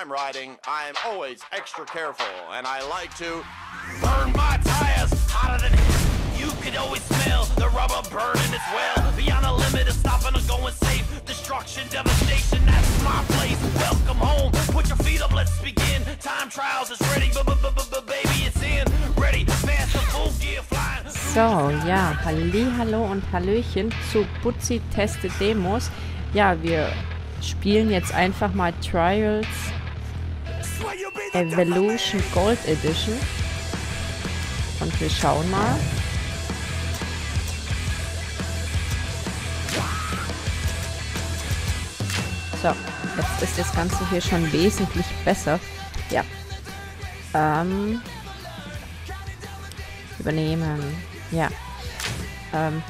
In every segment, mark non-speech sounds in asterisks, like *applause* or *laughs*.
I'm riding, I'm always extra careful, and I like to burn my tires hotter than you could always smell the rubber burning as well. Beyond the limit of stopping or going safe, destruction, devastation, that's my place. Welcome home, put your feet up, let's begin. Time trials is ready, baby, it's in. Ready, fast, full gear, flying. So, Halli, Hallo und Hallöchen zu Butzi Teste Demos. Ja, wir spielen jetzt einfach mal Trials Evolution Gold Edition. Und wir schauen mal. So, jetzt ist das Ganze hier schon wesentlich besser. Ja. Ähm. Übernehmen. Ja. Ähm.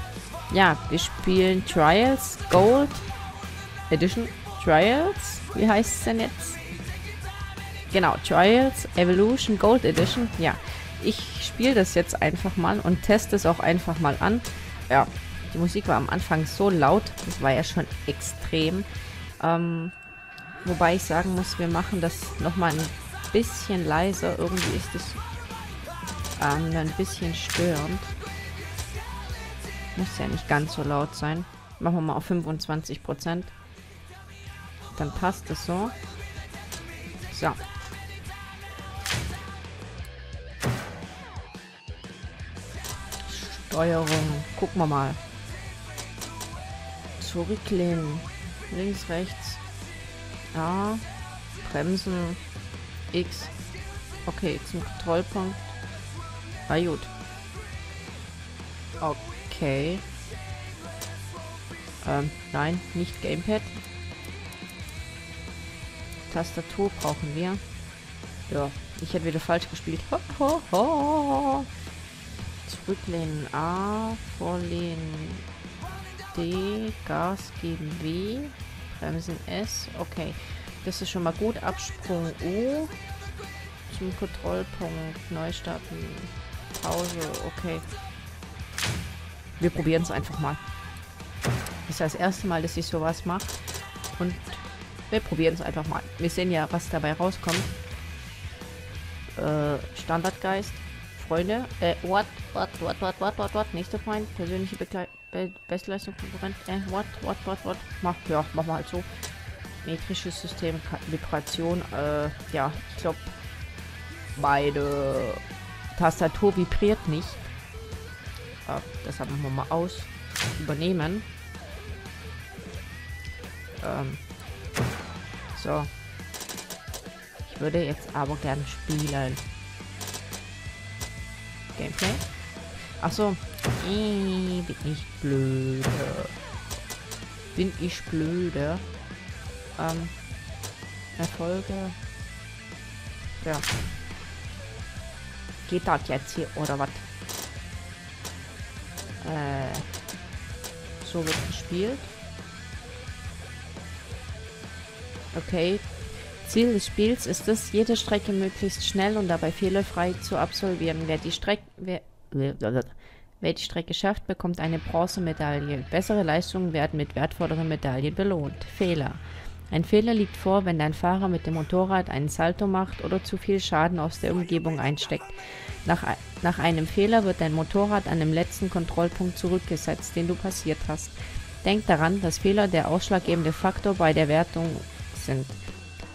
Ja, wir spielen Trials Gold Edition. Trials? Wie heißt es denn jetzt? Genau, Trials Evolution Gold Edition. Ja, ich spiele das jetzt einfach mal und teste es auch einfach mal an. Ja, die Musik war am Anfang so laut, das war ja schon extrem. Ähm, wobei ich sagen muss, wir machen das nochmal ein bisschen leiser. Irgendwie ist es ähm, ein bisschen störend. Muss ja nicht ganz so laut sein. Machen wir mal auf 25%. Dann passt es so. So. Steuerung. Gucken wir mal. Zurücklehnen. Links, rechts. A. Bremsen. X. Okay, zum Kontrollpunkt. Ah, gut. Okay. Ähm, nein, nicht Gamepad. Tastatur brauchen wir. Ja, ich hätte wieder falsch gespielt. *laughs* Ho, ho, ho. Zurücklehnen A, vorlehnen D, Gas geben W, Bremsen S. Okay, das ist schon mal gut. Absprung U, zum Kontrollpunkt, neu starten, Pause, okay. Wir probieren es einfach mal. Das ist das erste Mal, dass ich sowas mache. Und wir probieren es einfach mal. Wir sehen ja, was dabei rauskommt. Äh, Standardgeist. Freunde. Äh, what, what, what, what, what, what, what. Nächster Freund. Persönliche Begle Be Bestleistungskonkurrent. Äh, what, what, what, what. Mach, ja, machen wir halt so. Metrisches System, Vibration. Äh, ja, ich glaube, meine Tastatur vibriert nicht. Äh, deshalb machen wir mal aus. Übernehmen. Ähm, so. Ich würde jetzt aber gern spielen. Gameplay? Achso. Bin ich blöde. Bin ich blöde. Ähm. Erfolge. Ja. Geht das jetzt hier oder was? Äh. So wird gespielt. Okay. Ziel des Spiels ist es, jede Strecke möglichst schnell und dabei fehlerfrei zu absolvieren. Wer die Strecke wer, wer die Strecke schafft, bekommt eine Bronzemedaille. Bessere Leistungen werden mit wertvolleren Medaillen belohnt. Fehler. Ein Fehler liegt vor, wenn dein Fahrer mit dem Motorrad einen Salto macht oder zu viel Schaden aus der Umgebung einsteckt. Nach, nach einem Fehler wird dein Motorrad an dem letzten Kontrollpunkt zurückgesetzt, den du passiert hast. Denk daran, dass Fehler der ausschlaggebende Faktor bei der Wertung sind.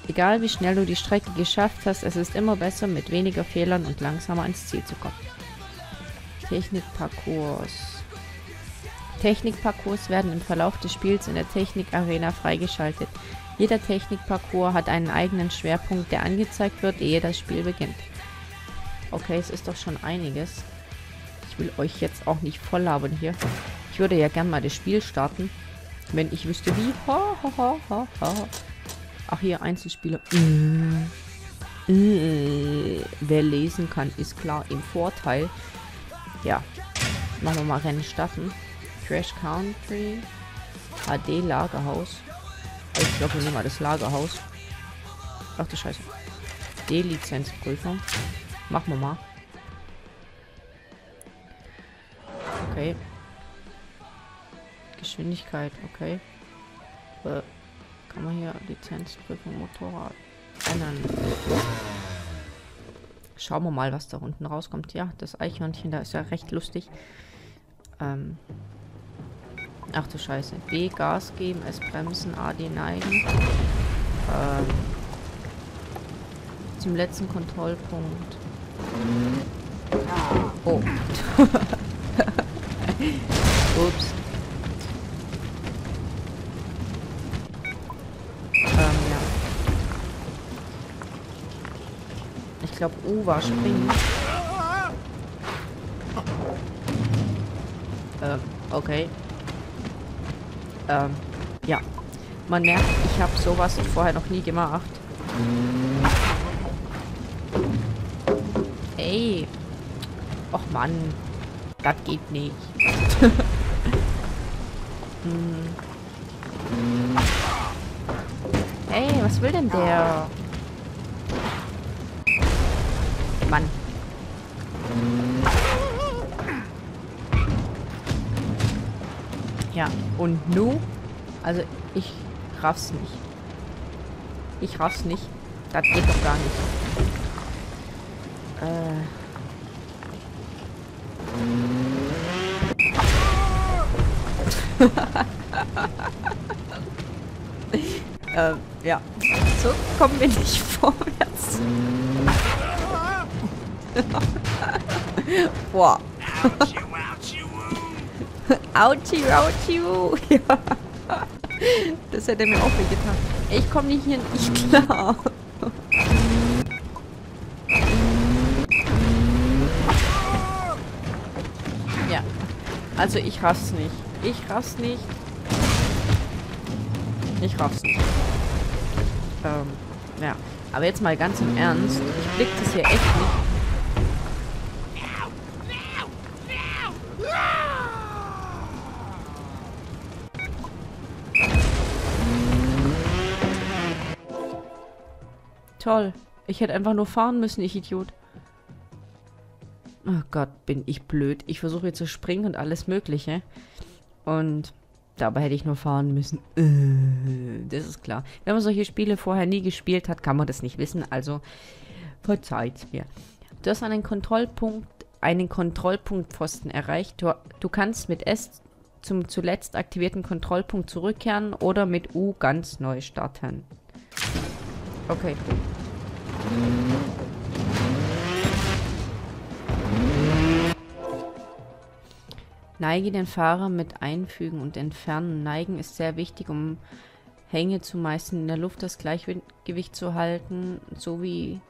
Egal wie schnell du die Strecke geschafft hast, es ist immer besser, mit weniger Fehlern und langsamer ans Ziel zu kommen. Technikparcours. Technikparcours werden im Verlauf des Spiels in der Technikarena freigeschaltet. Jeder Technikparcours hat einen eigenen Schwerpunkt, der angezeigt wird, ehe das Spiel beginnt. Okay, es ist doch schon einiges. Ich will euch jetzt auch nicht voll labern hier. Ich würde ja gern mal das Spiel starten. Wenn ich wüsste wie. Ha, ha, ha, ha, ha. Ach, hier Einzelspieler. Äh, äh, wer lesen kann, ist klar im Vorteil. Ja. Machen wir mal Rennen starten. Crash Country. HD Lagerhaus. Ich glaube, wir nehmen mal das Lagerhaus. Ach du Scheiße. D-Lizenzprüfung. Machen wir mal. Okay. Geschwindigkeit, okay. Äh. Kann man hier Lizenzprüfung Motorrad. trennen. Schauen wir mal, was da unten rauskommt. Ja, das Eichhörnchen, da ist ja recht lustig. Ähm. Ach du Scheiße. B, Gas geben, S, bremsen, A, D, neigen. Ähm. Zum letzten Kontrollpunkt. Oh. *laughs* Ups. Glaube, U war springen. Ähm, okay. Ähm, ja. Man merkt, ich habe sowas vorher noch nie gemacht. Ey. Och Mann. Das geht nicht. *laughs* hm. Hey, was will denn der? Mann. Ja, und nu? Also, ich raff's nicht. Ich raff's nicht. Das geht doch gar nicht. Äh... *laughs* ähm, ja. So kommen wir nicht vorwärts. *laughs* Boah. *laughs* Autschi, Autschi. *laughs* ja. Das hätte mir auch wehgetan. Ich komme nicht hier nicht klar. ja. Also ich raff's nicht. Ich raff's nicht. Ich raff's nicht. Ähm, ja. Aber jetzt mal ganz im Ernst. Ich blick das hier echt nicht. Toll. Ich hätte einfach nur fahren müssen, ich Idiot. Oh Gott, bin ich blöd. Ich versuche jetzt zu springen und alles Mögliche. Und dabei hätte ich nur fahren müssen. Äh, das ist klar. Wenn man solche Spiele vorher nie gespielt hat, kann man das nicht wissen. Also verzeiht mir. Du hast einen Kontrollpunkt, einen Kontrollpunktpfosten erreicht. Du, du kannst mit S zum zuletzt aktivierten Kontrollpunkt zurückkehren oder mit U ganz neu starten. Okay. Neige den Fahrer mit Einfügen und Entfernen. Neigen ist sehr wichtig, um Hänge zu meistern, in der Luft das Gleichgewicht zu halten, sowie,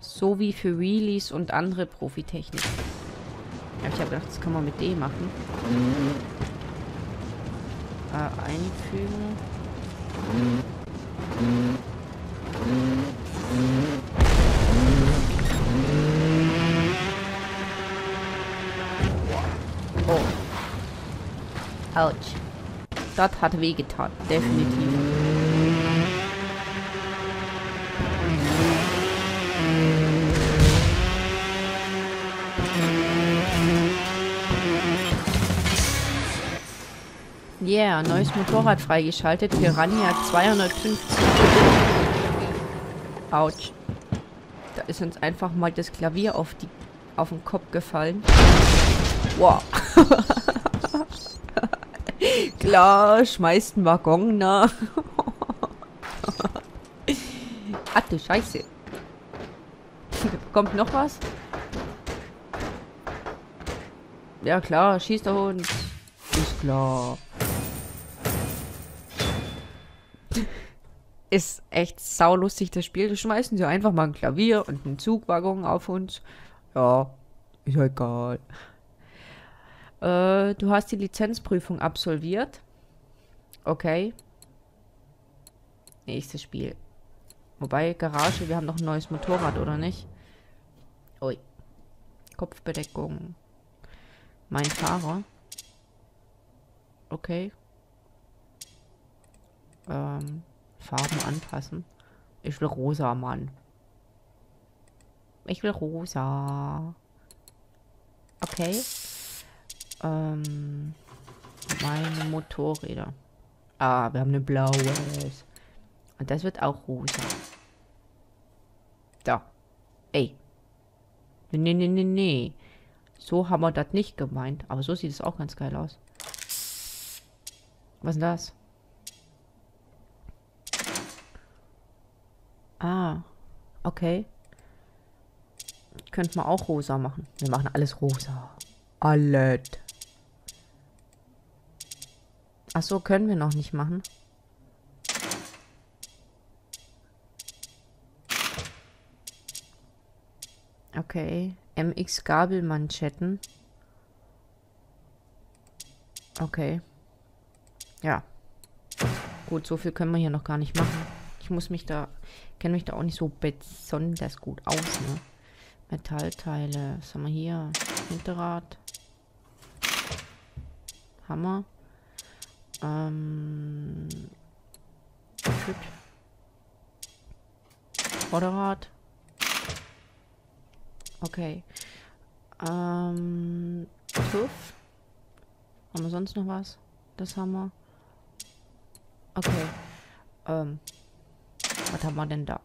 sowie für Wheelies und andere Profitechniken. Ich habe gedacht, das kann man mit D machen. Äh, einfügen. Oh. Autsch. Das hat wehgetan, definitiv. Yeah, neues Motorrad freigeschaltet. Piranha 250. Autsch. Da ist uns einfach mal das Klavier auf, die, auf den Kopf gefallen. Wow. *laughs* Klar, schmeißt einen Waggon nach. *laughs* Ach du Scheiße. *laughs* Kommt noch was? Ja klar, schießt der Hund. Ist klar. Ist echt saulustig, das Spiel. Da schmeißen sie einfach mal ein Klavier und einen Zugwaggon auf uns. Ja, ist egal. Äh, du hast die Lizenzprüfung absolviert. Okay. Nächstes Spiel. Wobei, Garage, wir haben noch ein neues Motorrad, oder nicht? Ui. Kopfbedeckung. Mein Fahrer. Okay. Ähm, Farben anpassen. Ich will rosa, Mann. Ich will rosa. Okay. Ähm, meine Motorräder. Ah, wir haben eine blaue. Und das wird auch rosa. Da. Ey. Nee, nee, nee, nee. So haben wir das nicht gemeint. Aber so sieht es auch ganz geil aus. Was ist das? Ah. Okay. Könnte man auch rosa machen. Wir machen alles rosa. Alles. Ach so, können wir noch nicht machen. Okay. MX Gabelmanschetten. Okay. Ja. Gut, so viel können wir hier noch gar nicht machen. Ich muss mich da, kenne mich da auch nicht so besonders gut aus, ne? Metallteile. Was haben wir hier? Hinterrad. Hammer. Ähm. Gut. Vorderrad. Okay. Ähm. Tuff. Haben wir sonst noch was? Das haben wir. Okay. Ähm. Was haben wir denn da?